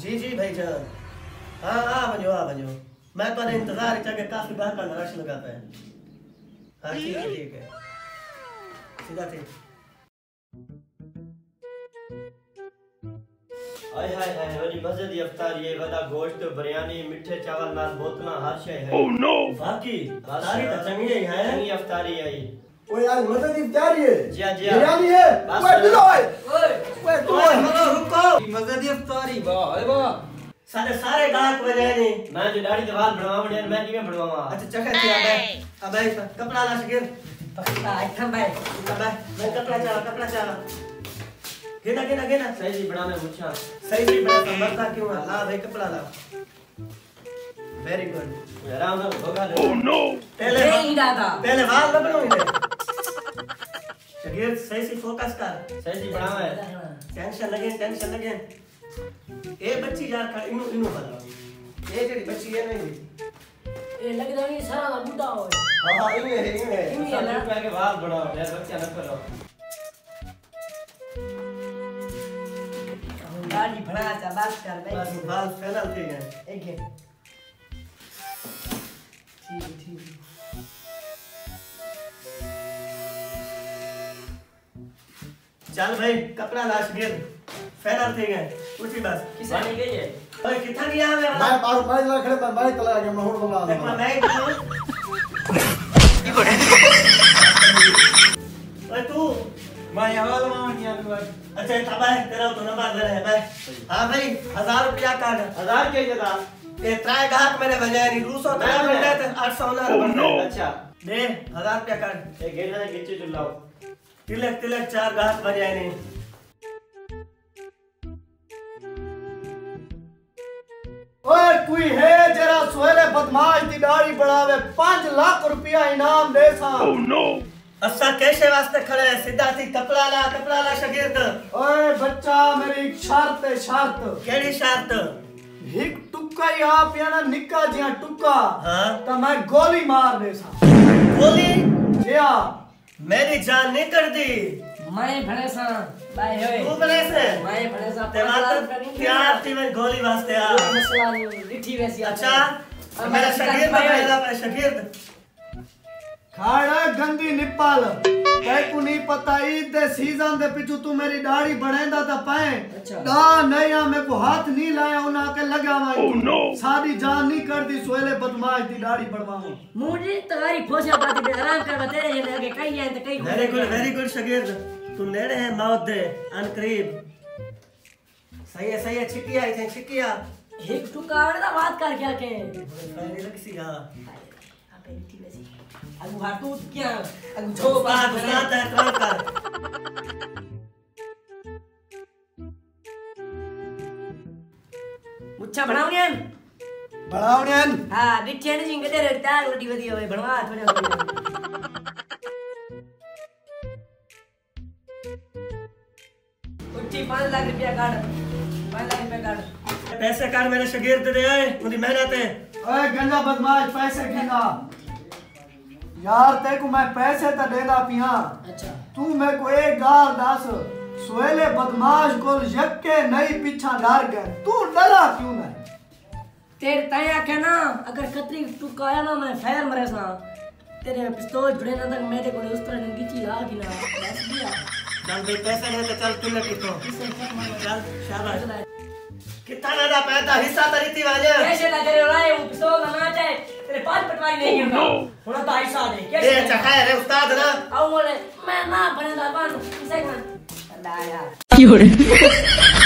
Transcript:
जी जी भाईजान हाँ आ वञो आ वञो मैं तुम्हारे इंतज़ार के काफ़ी बार का रश लगा पे हाँ ठीक है ठीक है। सीधा थे हाय हाय हाय वरी मज़े दी अफ्तारी है वदा गोश्त बिरयानी मिठे चावल नाल बोतला हर शय है। Oh no! बाकी अफ्तारी तो चंगी ही। है चंगी अफ्तारी आई ओए आज मदद इफ्तारी है। जी हाँ, जी हाँ। बिरयानी है। बस। ओए। दिलो ओए। तू ओए, ओए रुको रुको मज़े दी अफ्तारी वाह अरे वाह सारे सारे गाहक बने नहीं। मैं जो दाढ़ी दवाल बनवा बने मैं किਵੇਂ बनवावा अच्छा चखे थी अबे अबे कपड़ा ला शकीर पक्का आइटम भाई। अबे मैं कपड़ा चाला कपड़ा चाला गिना गिना गिना सही जी बनाने मुछा सही भी बड़ा समझता क्यों ला भाई कपड़ा ला। वेरी गुड आराम से धोखा दे Oh no! पहले नहीं दादा पहले बाल न बनाओ शकीर सही से फोकस कर। सही जी बनावा है। टेंशन लगे टेंशन लगे। ए बच्ची यार खा इनु इनु ये जेडी बच्ची है। नहीं लगदा नहीं सारा बुड्ढा होए हाँ हाँ इनु है इनु है। इनु है रुपए के बाल बनाओ यार बच्चा न करो। गाड़ी चा बात कर बस बाल थे एक है। ठीक ठीक चल भाई कपड़ा ला शकीर फैनल थे गए उठी बस किसे पानी गई है ओए किथा गया मैं मैं मार मैं ला खड़े मैं मैं चला गया मैं हुन बना देख मैं मैं ओए तू मैं हवाला मांगी आ गया अच्छा तब है तेरा तो नंबर दे है भाई हाँ भाई 1000 रुपया काट हज़ार के जदा ये त्राय गाहक मैंने बजाया नहीं रूसो त्राय हाँ, गए थे 800 ना Oh, अच्छा दे 1000 रुपया काट ये से गिच्चे चुलाओ तिलक तिलक चार गाहक बजाए नहीं कोई है जरा सोहेले बदमाश दी दाढ़ी बढ़ावे 5 लाख रुपया इनाम दे सा। Oh no! असा कैसे वास्ते खड़े हैं? सीधा सी कपड़ा ला कपड़ा ला शगिर्द। ओए बच्चा मेरी एक शर्त है शर्त। केड़ी शर्त? एक टुक्का ही आप या निक्का जिया टुक्का हाँ। तो मैं गोली मार दे सा। बोली जिया मेरी जान नहीं कर दी मैं भनेसा बाय होय तू बने माय मैं भड़े सा तेरा तो प्यार थी मैं गोली वास्ते आ मसला नहीं लिठी वैसी अच्छा मेरा शगिर्द मेरा मेरा खाड़ा गंदी निप्पल तै को नहीं पता ईद दे सीज़न दे पिछू तू मेरी दाढ़ी बढ़ेंदा ता पाए। अच्छा। ना नहीं आ मेरे को हाथ नहीं लाया उन्हें आके लगा Oh, no. सादी जान नहीं कर दी सोहेले बदमाश दी दाढ़ी बढ़वाऊं मुझे तगारी फोसे बाती पे आराम कर बतेरे ये लगे कई है तो कई वेरी गुड वेरी गुड शगिर्द तू नेड़े है मौत दे अन करीब। सही है सही है छिकिया इथे छिकिया एक टुकार ना बात कर क्या के? फाइनली रखसी गा आपे क्या अगु छो बात उस्ताद है काम कर मुच्छा बनाओ ने बढ़ावणियन हाँ डिठे ने जिंग दे टाग लडी वदी होए बनवा थोड़े उठी 5 लाख रुपया काट 5 लाख रुपया काट पैसे काट मेरे शगिर्द दे आए उनकी मेहनत है। ओए गंजा बदमाश पैसे गिना यार ते को मैं पैसे तो देदा पिया। अच्छा। तू मेरे को एक गाल दस सोहेले बदमाश को यक्के नहीं पीछा डर गए तू डरा क्यों नहीं तेरे ताया के ना अगर कतरी टुकाया ना मैं फैर मरे सा। तेरे पिस्तौल जुड़े ना तक मेरे को उस तरह की चीज़ आ गिना बस दिया चल भाई पैसे नहीं तो चल तूने कितो किसे चल शाबाश। कितना ज़्यादा पैदा हिस्सा तरी थी वाले। कैसे ना तेरे लाए वो पिस्तौल ना चाहे पटवारी नहीं गिरना no. थोड़ा तो ऐसा दे ये कैसे चखा है रे उस्ताद ना आओ बोले मैं ना बने दाबान बान किसे का अल्लाह यार